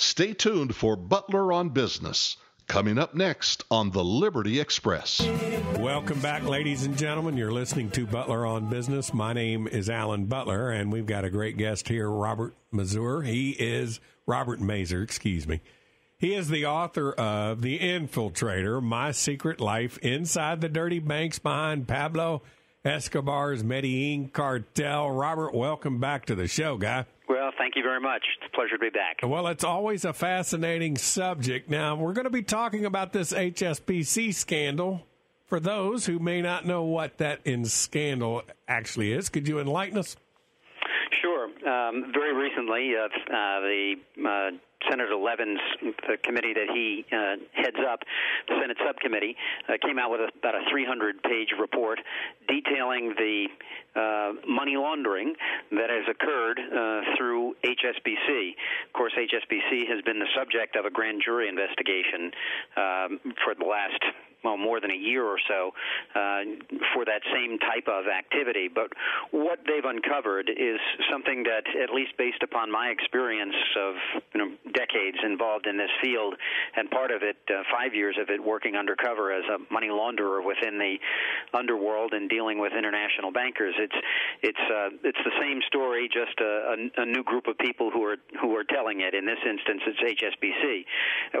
Stay tuned for Butler on Business. Coming up next on the Liberty Express. Welcome back, ladies and gentlemen. You're listening to Butler on Business. My name is Alan Butler, and we've got a great guest here, Robert Mazur. He is Robert Mazer, excuse me. He is the author of The Infiltrator My Secret Life Inside the Dirty Banks Behind Pablo Escobar's Medellin Cartel. Robert, welcome back to the show, guy. Well, thank you very much. It's a pleasure to be back. Well, it's always a fascinating subject. Now, we're going to be talking about this HSBC scandal. For those who may not know what that in scandal actually is, could you enlighten us? Sure. Um, very recently, uh, uh, the uh, Senator Levin's the committee that he uh, heads up, the Senate subcommittee, uh, came out with a, about a 300-page report detailing the uh, money laundering that has occurred uh, HSBC. Of course, HSBC has been the subject of a grand jury investigation um, for the last well, more than a year or so uh, for that same type of activity. But what they've uncovered is something that, at least based upon my experience of you know, decades involved in this field, and part of it, uh, five years of it, working undercover as a money launderer within the underworld and dealing with international bankers. It's it's uh, it's the same story, just a, a, a new group of people who are who are telling it. In this instance, it's HSBC.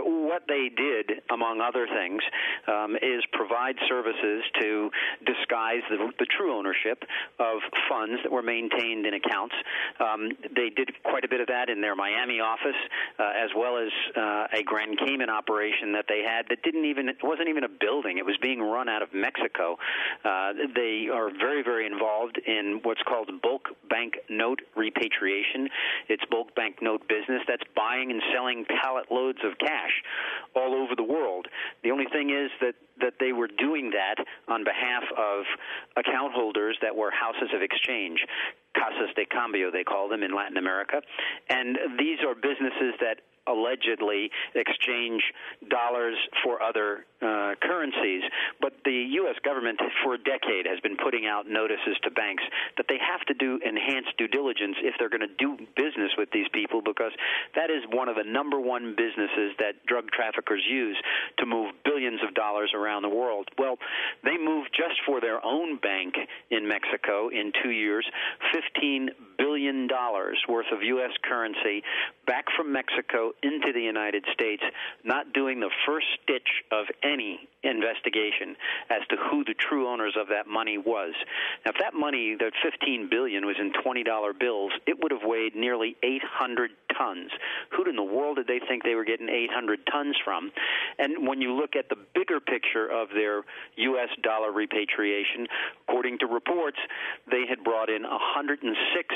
What they did, among other things. Um, um, is provide services to disguise the, the, true ownership of funds that were maintained in accounts. Um, they did quite a bit of that in their Miami office, uh, as well as uh, a Grand Cayman operation that they had that didn't even it wasn't even a building; it was being run out of Mexico. Uh, they are very very involved in what's called bulk bank note repatriation. It's bulk bank note business that's buying and selling pallet loads of cash all over the world. The only thing is that that they were doing that on behalf of account holders that were houses of exchange, casas de cambio, they call them in Latin America. And these are businesses that allegedly exchange dollars for other uh, currencies. But the U.S. government, for a decade, has been putting out notices to banks that they have to do enhanced due diligence if they're going to do business with these people because that is one of the number one businesses that drug traffickers use to move billions of dollars around the world. Well, they moved just for their own bank in Mexico in two years $15 billion dollars worth of U.S. currency back from Mexico into the United States, not doing the first stitch of any investigation as to who the true owners of that money was. Now, if that money, that 15 billion, was in $20 bills, it would have weighed nearly 800 tons. Who in the world did they think they were getting 800 tons from? And when you look at the bigger picture of their U.S. dollar repatriation, according to reports, they had brought in 106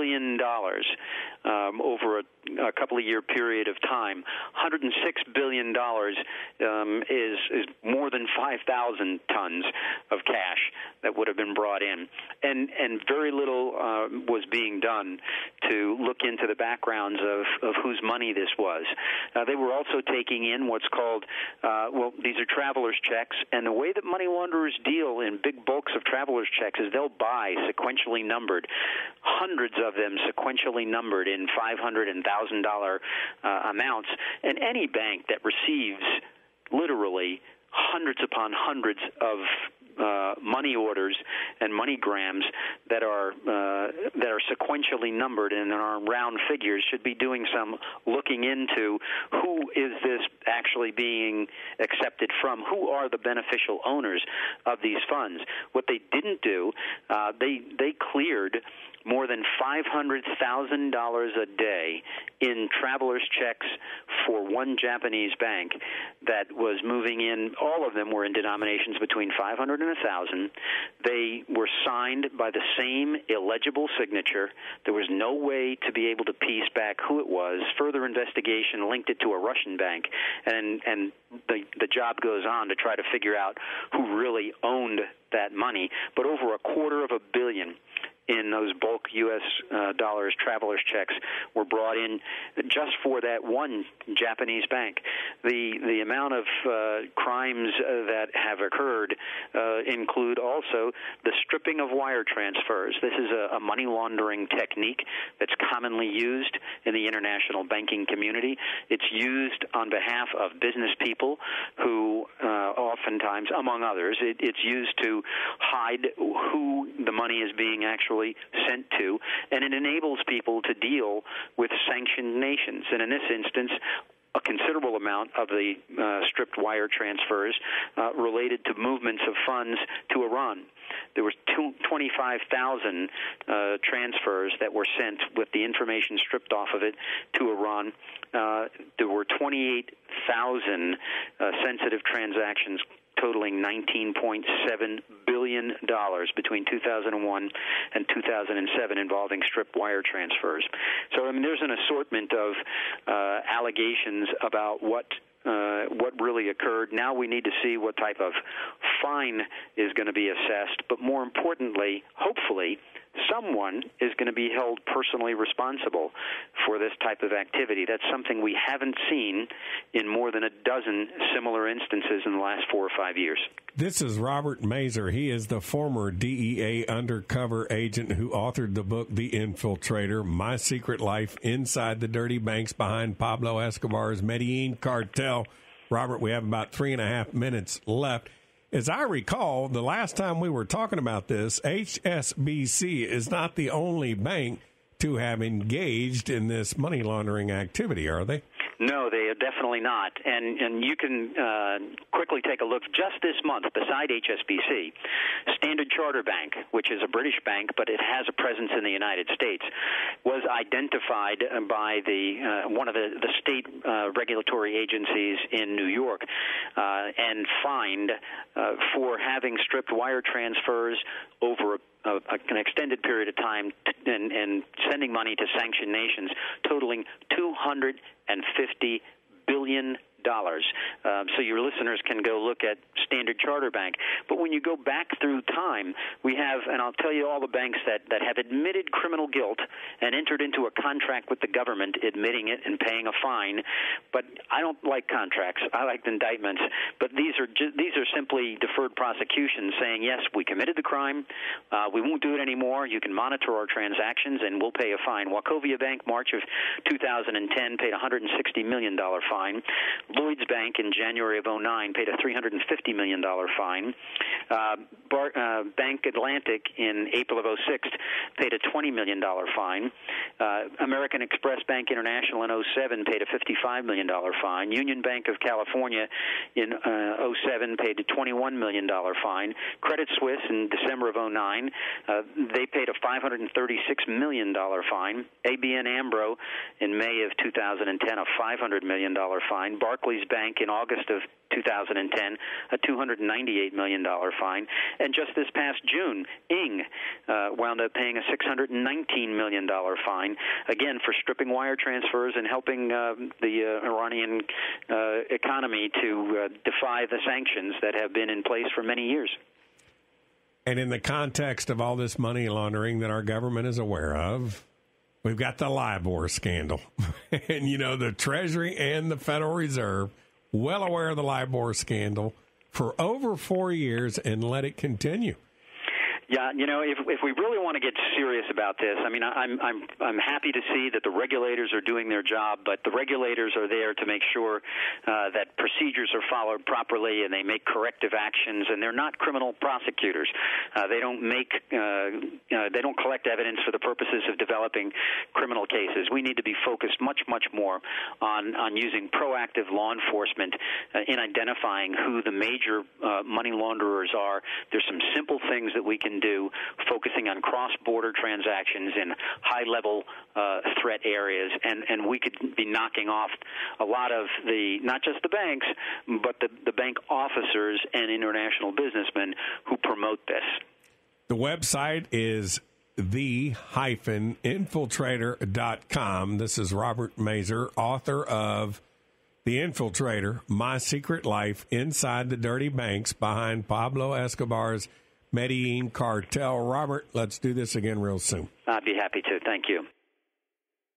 billion dollars um, over a, a, couple of year period of time. 106 billion dollars um, is is more than 5,000 tons of cash that would have been brought in, and and very little uh, was being done to look into the backgrounds of of whose money this was. Uh, they were also taking in what's called uh, well, these are travelers checks, and the way that money launderers deal in big bulks of travelers checks is they'll buy sequentially numbered hundreds hundreds of them sequentially numbered in $500 and $1,000 uh, amounts. And any bank that receives literally hundreds upon hundreds of uh, money orders and MoneyGrams that are uh, that are sequentially numbered and are round figures should be doing some looking into who is this actually being accepted from? Who are the beneficial owners of these funds? What they didn't do uh, they they cleared more than $500,000 a day in traveler's checks for one Japanese bank that was moving in. All of them were in denominations between 500 and 1,000. They were signed by the same illegible signature. There was no way to be able to piece back who it was. Further investigation linked it to a Russian bank, and and the the job goes on to try to figure out who really owned that money. But over a quarter of a billion in those bulk U.S. Uh, dollars travelers checks were brought in just for that one Japanese bank. The the amount of uh, crimes uh, that have occurred uh, include also the stripping of wire transfers. This is a, a money laundering technique that's commonly used in the international banking community. It's used on behalf of business people who oftentimes, among others, it, it's used to hide who the money is being actually sent to, and it enables people to deal with sanctioned nations. And in this instance, a considerable amount of the uh, stripped wire transfers uh, related to movements of funds to Iran. There were 25,000 uh, transfers that were sent with the information stripped off of it to Iran. Uh, there were 28,000 uh, sensitive transactions totaling $19.7 billion between 2001 and 2007 involving strip wire transfers. So, I mean, there's an assortment of uh, allegations about what uh, what really occurred. Now we need to see what type of fine is going to be assessed, but more importantly, hopefully, someone is going to be held personally responsible for this type of activity. That's something we haven't seen in more than a dozen similar instances in the last four or five years. This is Robert Mazur. He is the former DEA undercover agent who authored the book The Infiltrator My Secret Life Inside the Dirty Banks Behind Pablo Escobar's Medellin Cartel. Robert, we have about three and a half minutes left. As I recall, the last time we were talking about this, HSBC is not the only bank to have engaged in this money laundering activity, are they? No, they are definitely not. And and you can uh, quickly take a look just this month. Beside HSBC, Standard Charter Bank, which is a British bank but it has a presence in the United States, was identified by the uh, one of the the state uh, regulatory agencies in New York uh, and fined uh, for having stripped wire transfers over a an extended period of time and, and sending money to sanctioned nations totaling 250 billion dollars. Um, so your listeners can go look at Standard Charter Bank. But when you go back through time, we have, and I'll tell you all the banks that, that have admitted criminal guilt and entered into a contract with the government admitting it and paying a fine. But I don't like contracts. I like indictments. But these are ju- these are simply deferred prosecutions saying yes, we committed the crime. Uh, we won't do it anymore. You can monitor our transactions and we'll pay a fine. Wachovia Bank, March of 2010, paid a $160 million fine. Lloyds Bank in January of 09 paid a $350 million fine. Uh, Bar- uh, Bank Atlantic in April of 06 paid a $20 million fine. Uh, American Express Bank International in 07 paid a $55 million fine. Union Bank of California in uh, 07 paid a $21 million fine. Credit Suisse in December of 09, uh, they paid a $536 million fine. ABN AMRO in May of 2010, a $500 million fine. Barclays Bank in August of 2010, a $298 million fine. And just this past June, ING uh, wound up paying a $619 million fine, again, for stripping wire transfers and helping uh, the uh, Iranian uh, economy to uh, defy the sanctions that have been in place for many years. And in the context of all this money laundering that our government is aware of, we've got the LIBOR scandal. and, you know, the Treasury and the Federal Reserve, well aware of the LIBOR scandal for over four years and let it continue. Yeah, you know, if if we really want to get serious about this, I mean, I'm I'm I'm happy to see that the regulators are doing their job, but the regulators are there to make sure uh, that procedures are followed properly and they make corrective actions, and they're not criminal prosecutors. Uh, they don't make uh, uh, they don't collect evidence for the purposes of developing criminal cases. We need to be focused much much more on on using proactive law enforcement uh, in identifying who the major uh, money launderers are. There's some simple things that we can do, focusing on cross-border transactions in high-level uh, threat areas, and and we could be knocking off a lot of the not just the banks, but the the bank officers and international businessmen who promote this. The website is the hyphen infiltrator.com. This is Robert Mazur, author of The Infiltrator My Secret Life Inside the Dirty Banks Behind Pablo Escobar's Medellin cartel. Robert, let's do this again real soon. I'd be happy to. Thank you.